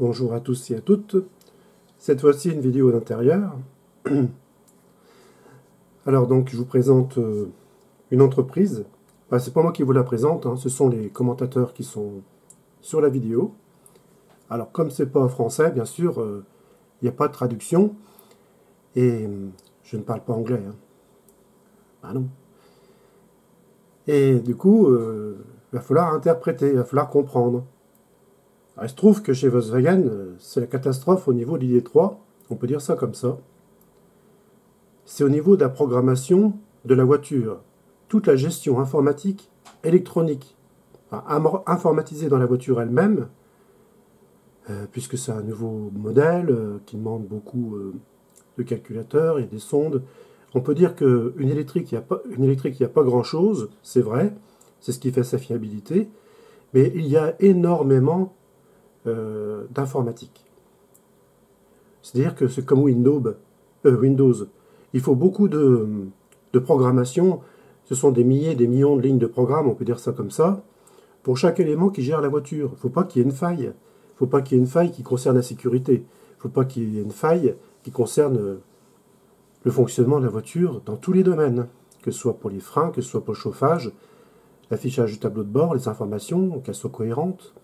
Bonjour à tous et à toutes. Cette fois-ci, une vidéo d'intérieur. Alors donc, je vous présente euh, une entreprise. Ce c'est pas moi qui vous la présente, hein. ce sont les commentateurs qui sont sur la vidéo. Alors, comme c'est pas français, bien sûr, euh, il n'y a pas de traduction. Et euh, je ne parle pas anglais. Hein. Ah non. Et du coup, il va falloir interpréter, il va falloir comprendre. Ah, il se trouve que chez Volkswagen, euh, c'est la catastrophe au niveau de l'ID3, on peut dire ça comme ça. C'est au niveau de la programmation de la voiture. Toute la gestion informatique, électronique, informatisée dans la voiture elle-même, euh, puisque c'est un nouveau modèle euh, qui demande beaucoup de calculateurs et des sondes. On peut dire qu'une électrique, il n'y a a pas grand-chose, c'est vrai, c'est ce qui fait sa fiabilité, mais il y a énormément euh, d'informatique. C'est-à-dire que c'est comme Windows, euh, Windows. Il faut beaucoup de, programmation. Ce sont des milliers, des millions de lignes de programme, on peut dire ça comme ça, pour chaque élément qui gère la voiture. Il ne faut pas qu'il y ait une faille. Il ne faut pas qu'il y ait une faille qui concerne la sécurité. Il ne faut pas qu'il y ait une faille qui concerne le fonctionnement de la voiture dans tous les domaines, que ce soit pour les freins, que ce soit pour le chauffage, l'affichage du tableau de bord, les informations, qu'elles soient cohérentes,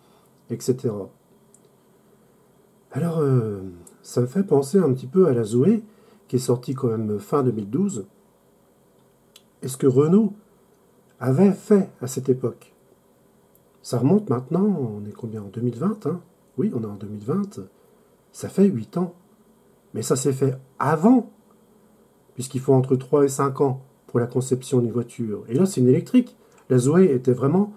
etc. Alors, euh, ça me fait penser un petit peu à la Zoé, qui est sortie quand même fin 2012. Est-ce que Renault avait fait à cette époque? Ça remonte maintenant, on est combien? En 2020 hein? Oui, on est en 2020. Ça fait 8 ans. Mais ça s'est fait avant, puisqu'il faut entre 3 et 5 ans pour la conception d'une voiture. Et là, c'est une électrique. La Zoé était vraiment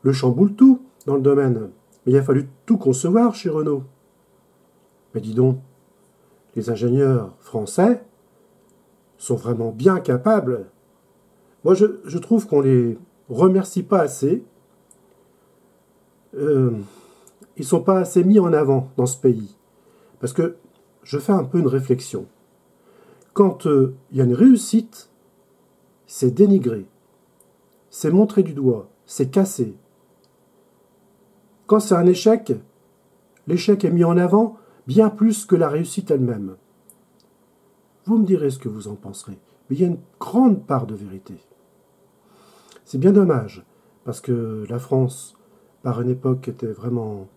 le chamboule tout dans le domaine. Mais il a fallu tout concevoir chez Renault. Dis donc, les ingénieurs français sont vraiment bien capables. Moi, je, trouve qu'on les remercie pas assez. Euh, ils sont pas assez mis en avant dans ce pays. Parce que je fais un peu une réflexion. Quand euh, il y a une réussite, c'est dénigré, c'est montré du doigt, c'est cassé. Quand c'est un échec, l'échec est mis en avant bien plus que la réussite elle-même. Vous me direz ce que vous en penserez, mais il y a une grande part de vérité. C'est bien dommage, parce que la France, par une époque, était vraiment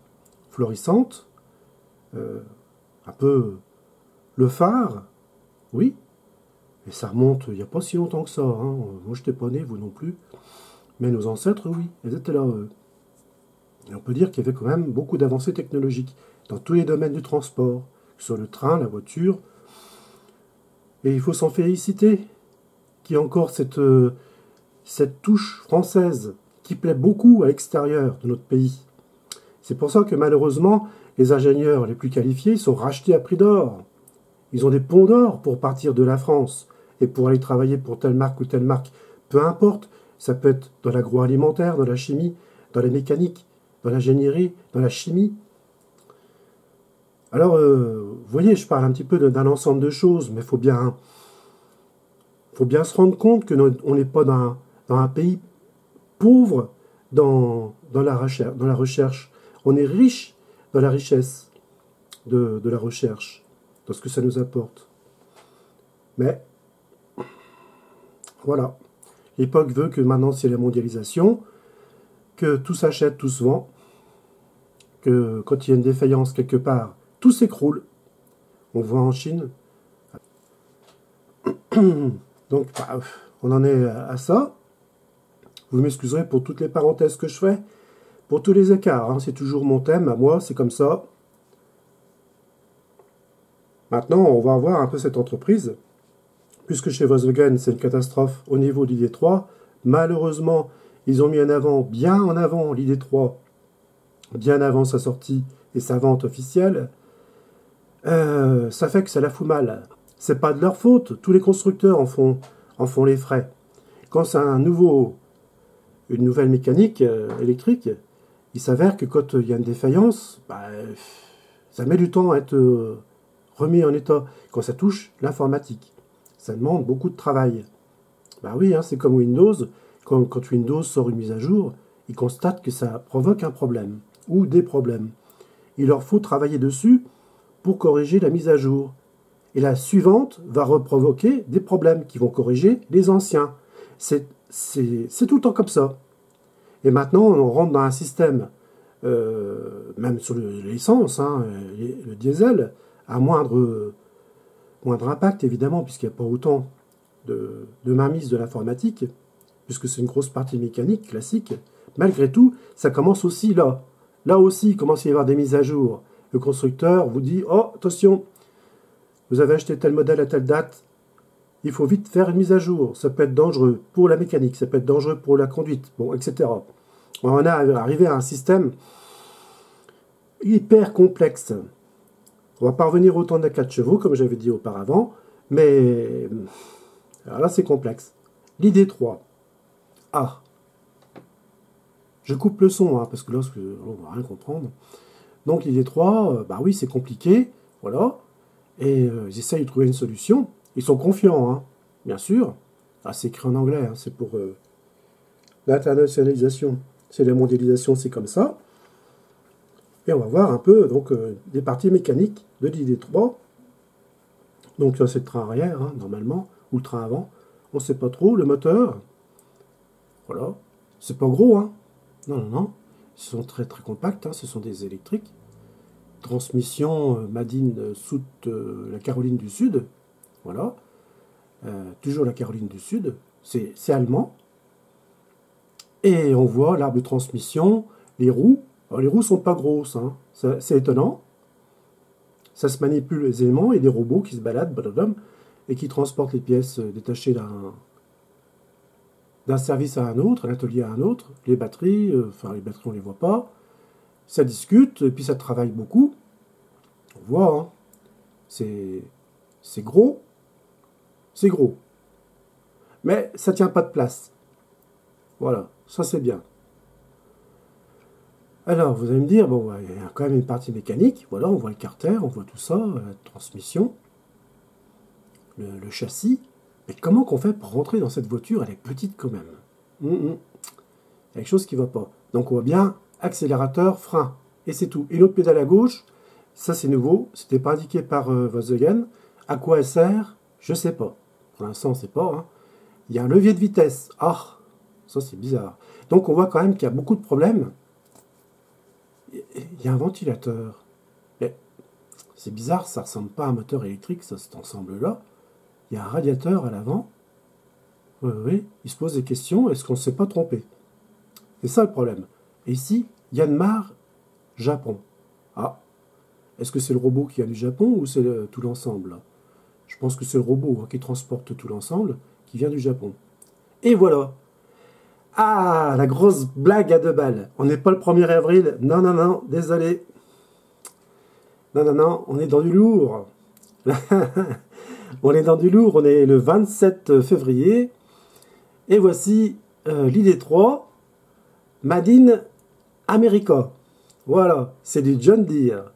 florissante, euh, un peu le phare, oui, et ça remonte il n'y a pas si longtemps que ça. Hein. Moi, je n'étais pas né, vous non plus. Mais nos ancêtres, oui, ils étaient là, eux. Et on peut dire qu'il y avait quand même beaucoup d'avancées technologiques dans tous les domaines du transport, sur le train, la voiture. Et il faut s'en féliciter qu'il y ait encore cette, euh, cette touche française qui plaît beaucoup à l'extérieur de notre pays. C'est pour ça que malheureusement, les ingénieurs les plus qualifiés sont rachetés à prix d'or. Ils ont des ponts d'or pour partir de la France et pour aller travailler pour telle marque ou telle marque. Peu importe, ça peut être dans l'agroalimentaire, dans la chimie, dans la mécanique, dans l'ingénierie, dans la chimie. Alors, euh, vous voyez, je parle un petit peu d'un ensemble de choses, mais il faut bien, faut bien se rendre compte que on n'est pas dans un, pays pauvre dans, la recherche, dans la recherche. On est riche dans la richesse de la recherche, dans ce que ça nous apporte. Mais, voilà. L'époque veut que maintenant c'est la mondialisation, tout s'achète, tout se vend, que quand il y a une défaillance quelque part, tout s'écroule. On voit en Chine. Donc, bah, on en est à ça. Vous m'excuserez pour toutes les parenthèses que je fais, pour tous les écarts. Hein. c'est toujours mon thème, à moi, c'est comme ça. Maintenant, on va voir un peu cette entreprise. Puisque chez Volkswagen, c'est une catastrophe au niveau de l'ID3, malheureusement, ils ont mis en avant, bien en avant, l'ID3, bien avant sa sortie et sa vente officielle. Euh, ça fait que ça la fout mal. C'est pas de leur faute, tous les constructeurs en font, en font les frais. Quand c'est un nouveau, une nouvelle mécanique euh, électrique, il s'avère que quand il y a une défaillance, bah, ça met du temps à être euh, remis en état. Quand ça touche l'informatique, ça demande beaucoup de travail. Bah oui, hein, c'est comme Windows. Quand, Windows sort une mise à jour, il constate que ça provoque un problème ou des problèmes. il leur faut travailler dessus pour corriger la mise à jour. Et la suivante va reprovoquer des problèmes qui vont corriger les anciens. C'est tout le temps comme ça. Et maintenant, on rentre dans un système, euh, même sur l'essence, hein, le diesel, à moindre, moindre impact évidemment, puisqu'il n'y a pas autant de, de mainmise de l'informatique, puisque c'est une grosse partie mécanique classique. Malgré tout, ça commence aussi là. Là aussi, il commence à y avoir des mises à jour. Le constructeur vous dit Oh, attention, vous avez acheté tel modèle à telle date, il faut vite faire une mise à jour. Ça peut être dangereux pour la mécanique, ça peut être dangereux pour la conduite, bon, etc. On est arrivé à un système hyper complexe. On va pas revenir autant de 4 chevaux, comme j'avais dit auparavant, mais là, c'est complexe. L'idée 3. Ah, je coupe le son, hein, parce que là, on ne va rien comprendre. Donc l'idée 3, euh, bah oui, c'est compliqué, voilà. Et euh, ils essayent de trouver une solution. Ils sont confiants, hein, bien sûr. Ah, c'est écrit en anglais, hein, c'est pour euh, l'internationalisation. C'est la mondialisation, c'est comme ça. Et on va voir un peu donc des parties mécaniques de l'idée 3. Donc là, c'est le train arrière, normalement, ou le train avant. On ne sait pas trop. Le moteur, voilà. C'est pas gros, hein. Non, non, non. Ils sont très très compacts, hein. ce sont des électriques. Transmission euh, Madine euh, sous euh, la Caroline du Sud. Voilà. toujours la Caroline du Sud. C'est allemand. Et on voit l'arbre de transmission, les roues. Alors, les roues sont pas grosses, hein. c'est étonnant. Ça se manipule aisément et des robots qui se baladent et qui transportent les pièces détachées d'un d'un service à un autre, un atelier à un autre, les batteries, euh, enfin les batteries on les voit pas, ça discute, et puis ça travaille beaucoup. On voit, hein, c'est gros, c'est gros. Mais ça tient pas de place. Voilà, ça c'est bien. Alors, vous allez me dire, bon, il y a quand même une partie mécanique. Voilà, on voit le carter, on voit tout ça, la transmission, le châssis. Mais comment qu'on fait pour rentrer dans cette voiture Elle est petite quand même. Il y a quelque chose qui ne va pas. Donc on voit bien accélérateur, frein. Et c'est tout. Et l'autre pédale à gauche, ça c'est nouveau. C'était pas indiqué par euh, Volkswagen. À quoi elle sert? Je ne sais pas. Pour l'instant, on ne sait pas. Hein. Il y a un levier de vitesse. Ah, ça c'est bizarre. Donc on voit quand même qu'il y a beaucoup de problèmes. Il y a un ventilateur. Mais c'est bizarre, ça ressemble pas à un moteur électrique, ça, cet ensemble-là il y a un radiateur à l'avant. Oui, oui, il se pose des questions, est-ce qu'on ne s'est pas trompé? C'est ça le problème. Et ici, Yanmar, Japon. Ah, est-ce que c'est le robot qui vient du Japon ou c'est tout l'ensemble? Je pense que c'est le robot hein, qui transporte tout l'ensemble qui vient du Japon. Et voilà Ah, la grosse blague à deux balles. On n'est pas le 1er avril. Non, non, non, désolé. Non, non, non, on est dans du lourd. On est dans du lourd, on est le 27 février. Et voici euh, l'idée 3, Madine America. Voilà, c'est du John Deere.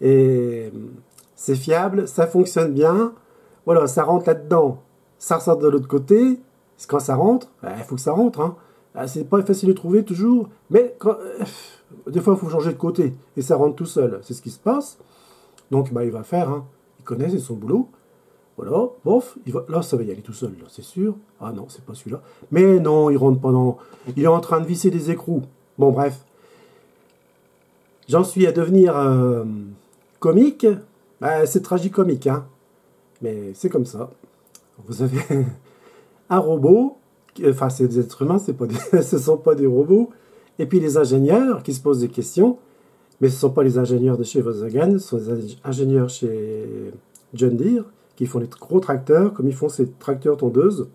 Et c'est fiable, ça fonctionne bien. Voilà, ça rentre là-dedans, ça ressort de l'autre côté. Quand ça rentre, bah, il faut que ça rentre. Hein. Ah, c'est pas facile de trouver toujours, mais euh, des fois il faut changer de côté et ça rentre tout seul. C'est ce qui se passe. Donc bah, il va faire, hein. il connaît, c'est son boulot. Voilà, bof, il va, là ça va y aller tout seul, c'est sûr. Ah non, c'est pas celui-là. Mais non, il rentre pendant. Il est en train de visser des écrous. Bon, bref. J'en suis à devenir euh, comique. Bah, c'est tragicomique, hein. Mais c'est comme ça. Vous avez un robot, enfin c'est des êtres humains, ce ne sont pas des robots. Et puis les ingénieurs qui se posent des questions, mais ce ne sont pas les ingénieurs de chez Volkswagen, ce sont les ingénieurs chez John Deere qui font les gros tracteurs, comme ils font ces tracteurs tondeuses.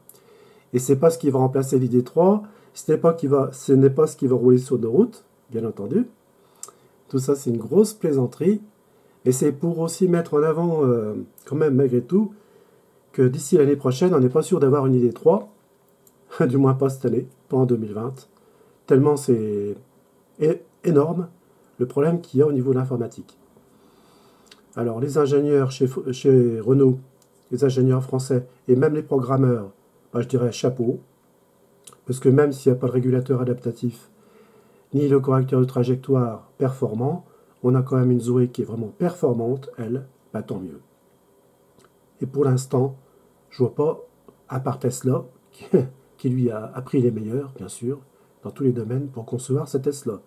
Et c'est pas ce qui va remplacer l'ID3, ce n'est pas, ce pas ce qui va rouler sur nos routes, bien entendu. Tout ça, c'est une grosse plaisanterie. Et c'est pour aussi mettre en avant, euh, quand même, malgré tout, que d'ici l'année prochaine, on n'est pas sûr d'avoir une ID3, du moins pas cette année, pas en 2020, tellement c'est énorme le problème qu'il y a au niveau de l'informatique. Alors les ingénieurs chez, chez Renault les ingénieurs français et même les programmeurs, bah, je dirais chapeau, parce que même s'il n'y a pas de régulateur adaptatif, ni le correcteur de trajectoire performant, on a quand même une Zoé qui est vraiment performante, elle, pas tant mieux. Et pour l'instant, je vois pas, à part Tesla, qui, lui a appris les meilleurs, bien sûr, dans tous les domaines pour concevoir cette Tesla.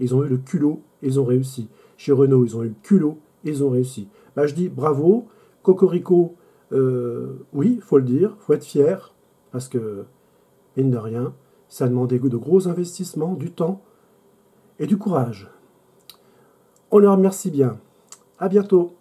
Ils ont eu le culot, ils ont réussi. Chez Renault, ils ont eu le culot, ils ont réussi. Bah, je dis bravo, Cocorico, euh, oui, faut le dire, faut être fier, parce que, mine de rien, ça a demandé de gros investissements, du temps et du courage. On leur remercie bien. À bientôt.